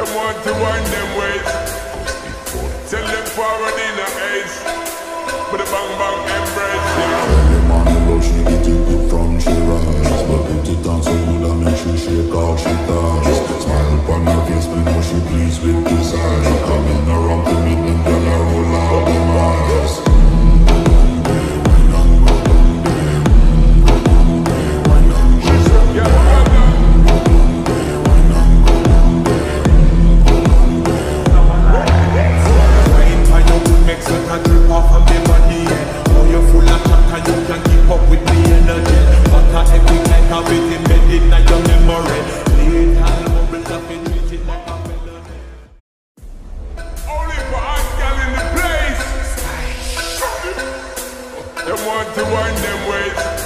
Them want to wind them ways. Tell them forward in the ace. Them want to wind them ways.